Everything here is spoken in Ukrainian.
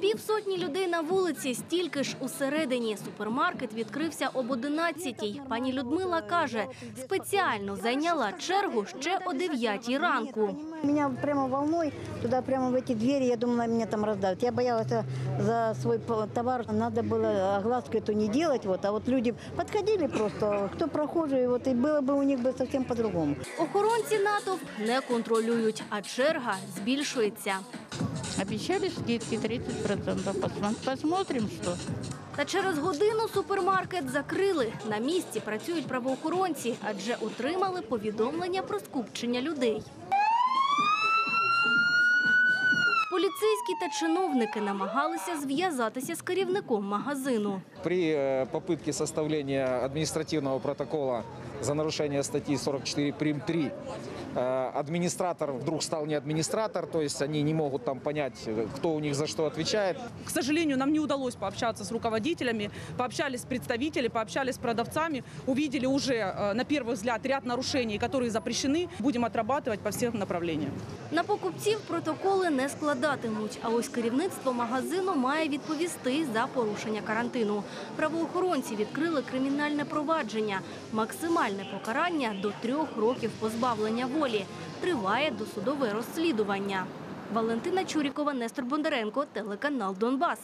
Півсотні людей на вулиці, стільки ж усередині. Супермаркет відкрився об 11-й. Пані Людмила каже, спеціально зайняла чергу ще о 9 ранку. Меня прямо волной туда, прямо в эти двери, я думала, меня там раздавят. Я боялась э, за свой п- товар. Надо было огласку эту не делать, вот, а вот люди подходили просто, кто прохожий, вот, и было бы у них бы совсем по-другому. Охоронці натовп не контролюють, а черга збільшується. Обещали скидки 30%. Посмо- Посмотрим, что. Та через годину супермаркет закрили. На місці працюють правоохоронці, адже отримали повідомлення про скупчення людей. Поліцейські та чиновники намагалися зв'язатися з керівником магазину. При э, попытке составления административного протокола за нарушение статьи 44 прим 3 э, администратор вдруг стал не администратор, то есть они не могут там понять, э, кто у них за что отвечает. К сожалению, нам не удалось пообщаться с руководителями, пообщались с представителями, пообщались с продавцами, увидели уже э, на первый взгляд ряд нарушений, которые запрещены, будем отрабатывать по всем направлениям. На покупців протоколи не складатимуть, а ось керівництво магазину має відповісти за порушення карантину. Правоохоронці відкрили кримінальне провадження. Максимальне покарання до трьох років позбавлення волі. Триває досудове розслідування. Валентина Чурікова, Нестор Бондаренко, телеканал Донбас.